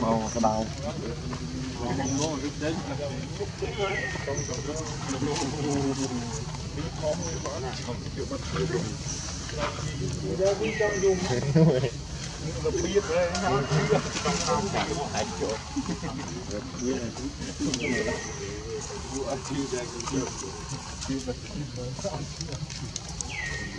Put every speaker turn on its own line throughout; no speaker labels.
bao cái đau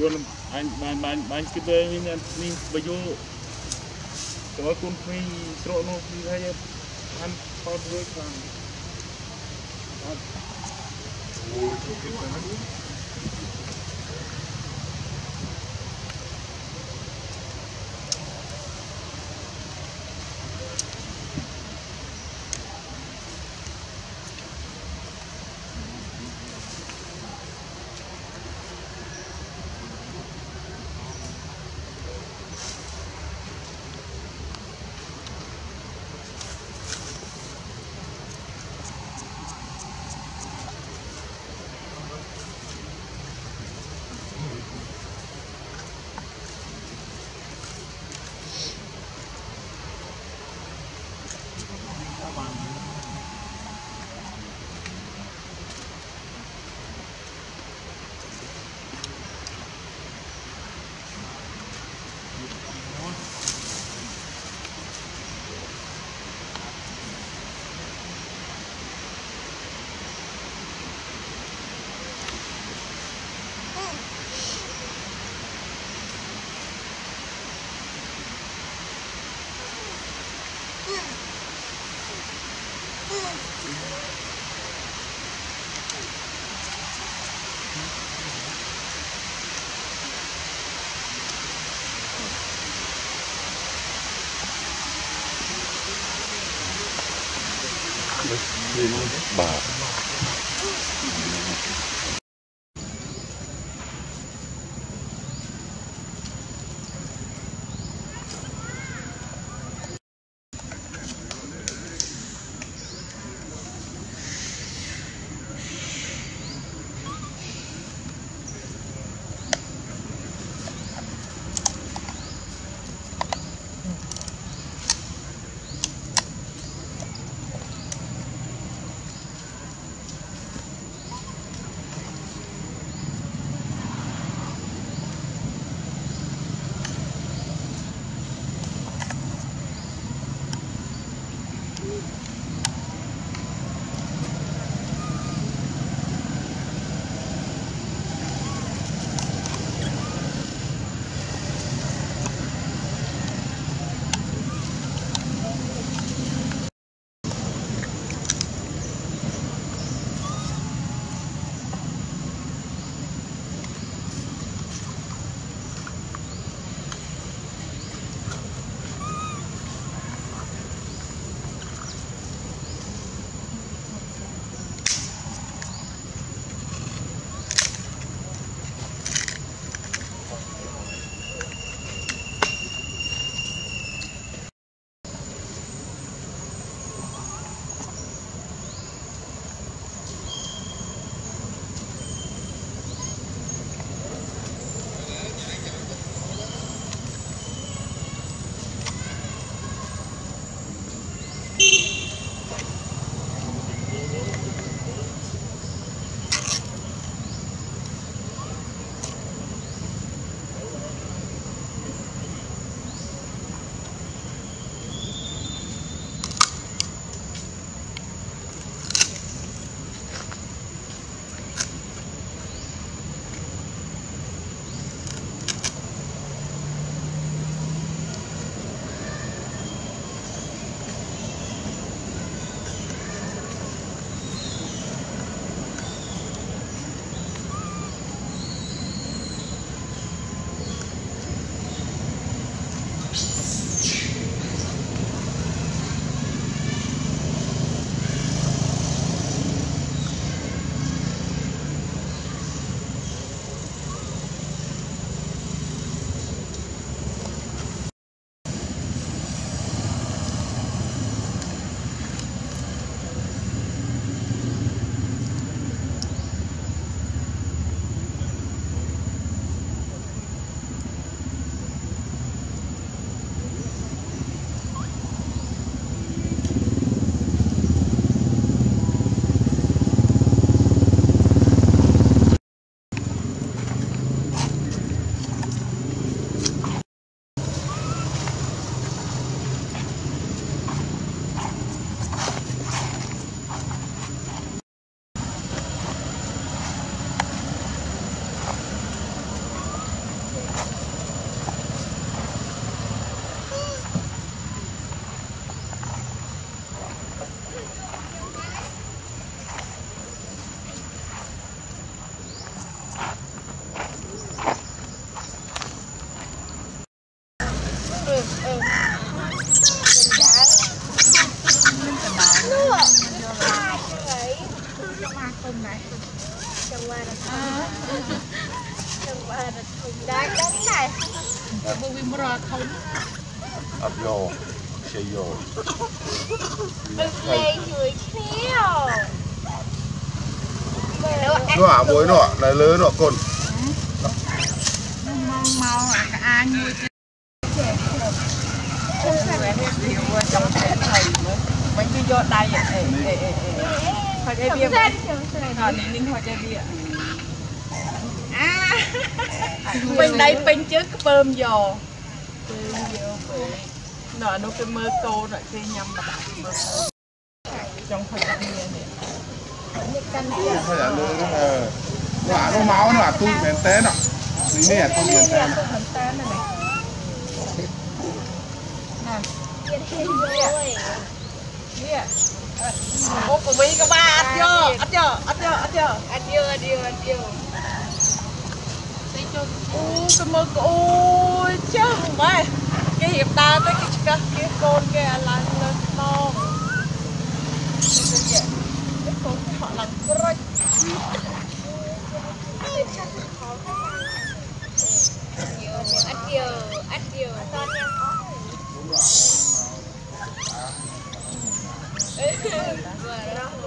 រួនអញបានបានបានគិតទៅនេះនេះបើយល់តើគុណព្រីត្រកនោះគឺហើយអានផលរួយខ្លាំងអត់អូយគិតទៅណា
abbiamo scegliere.
Lei gửi theo. Nó à bối nó,
này lớn nó con.
Mau mau à cả ai mua chứ. Mấy cái giọt đầy ạ. Thôi đây bia.
Thôi
nín thôi đây bia.
À. Mình đây bên
trước bơm vô. Bơm vô nó nó cái mơ tô rồi cái nhâm bạc trong phần kia này
phải là
lưỡi nó ờ, nó máu nó là tu bền té nọ vì nè là tu bền
té nọ Ô, của Vy có ba ăn chưa? Ăn chưa? Ăn chưa? Ăn chưa?
Ăn chưa? Ăn chưa? Ăn chưa? Ô,
cái mơ ôi, chứ không phải. គេរៀបដើមទៅគេឆ្កឹះគេកូនគេអាឡើងលើខ្នងគេនិយាយគេកូនគេហក់ឡើងក្រិចអ
ត់យូអត់យូអត់តញ៉ាំអស់
អឺ
បាទ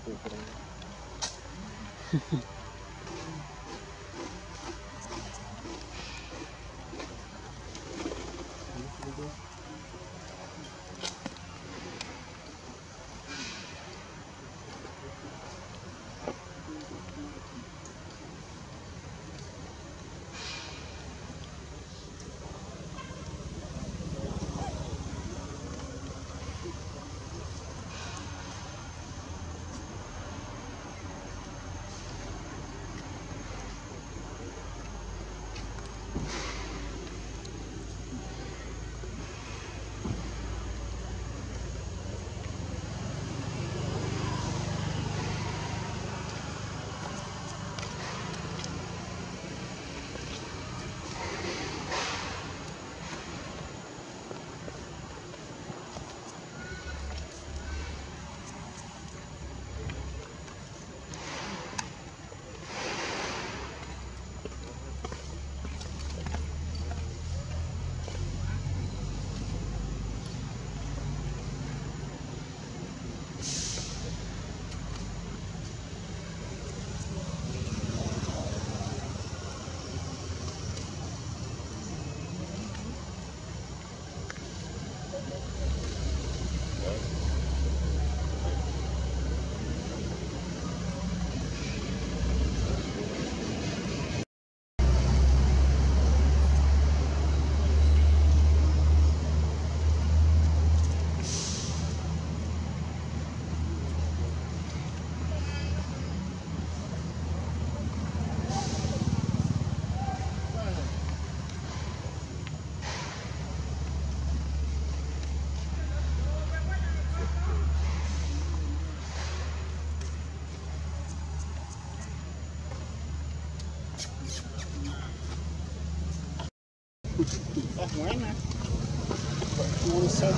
देख रहे हैं Tá ruim,
né? O ouro sai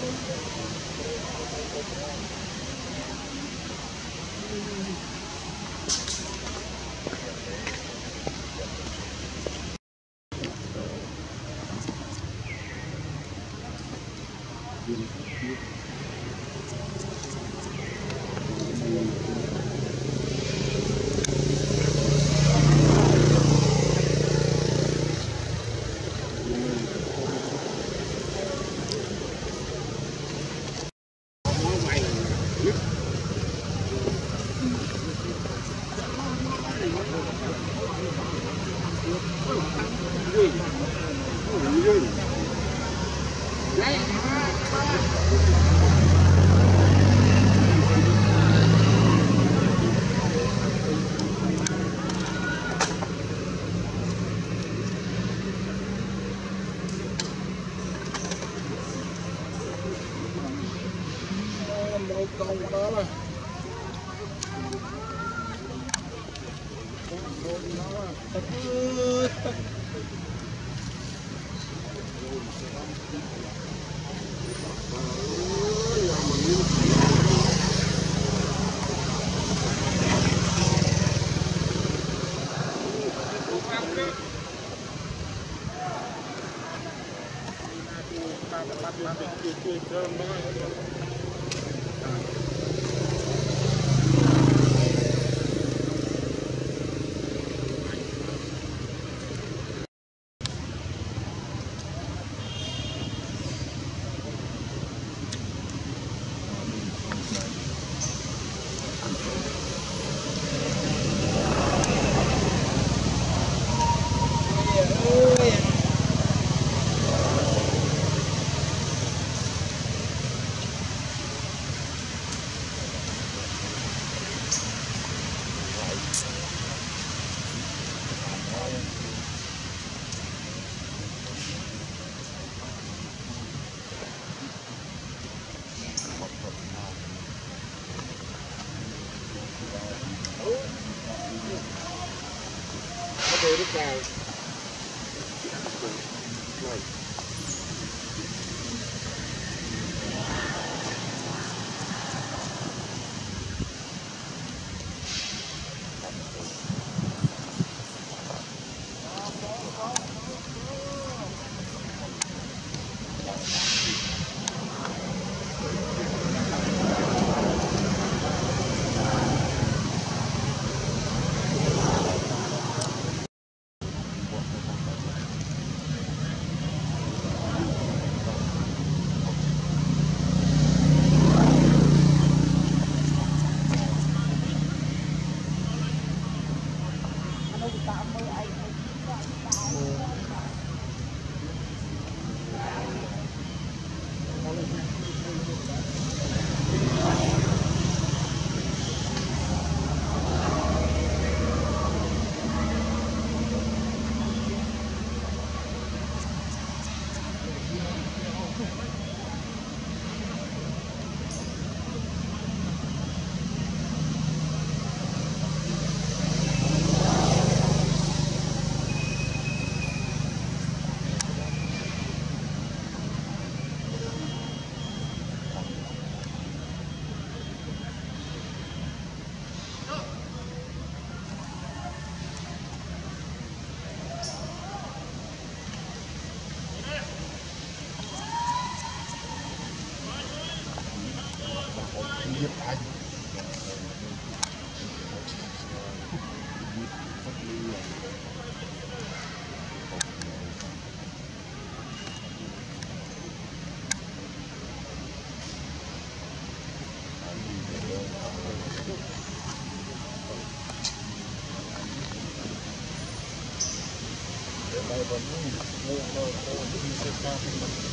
Thank you. Câu kênh Ghiền Mì Gõ Để natin.